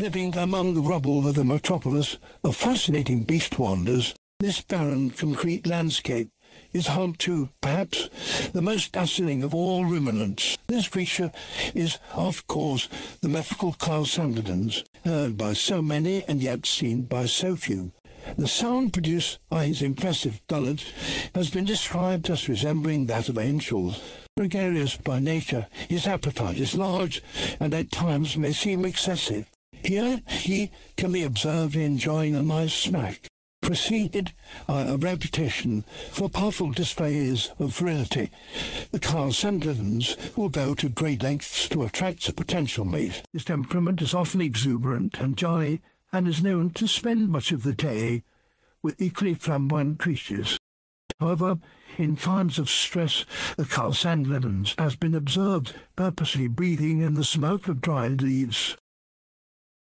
Living among the rubble of the metropolis, a fascinating beast wanders. This barren, concrete landscape is home to, perhaps, the most dazzling of all ruminants. This creature is, of course, the mythical Kyle Sandilands, heard by so many and yet seen by so few. The sound produced by his impressive dullard has been described as resembling that of angels. Gregarious by nature, his appetite is large and at times may seem excessive. Here he can be observed enjoying a nice snack, preceded by a reputation for powerful displays of virility. The Kyle Sandilands will go to great lengths to attract a potential mate. His temperament is often exuberant and jolly, and is known to spend much of the day with equally flamboyant creatures. However, in times of stress, the Kyle Sandilands has been observed purposely breathing in the smoke of dried leaves.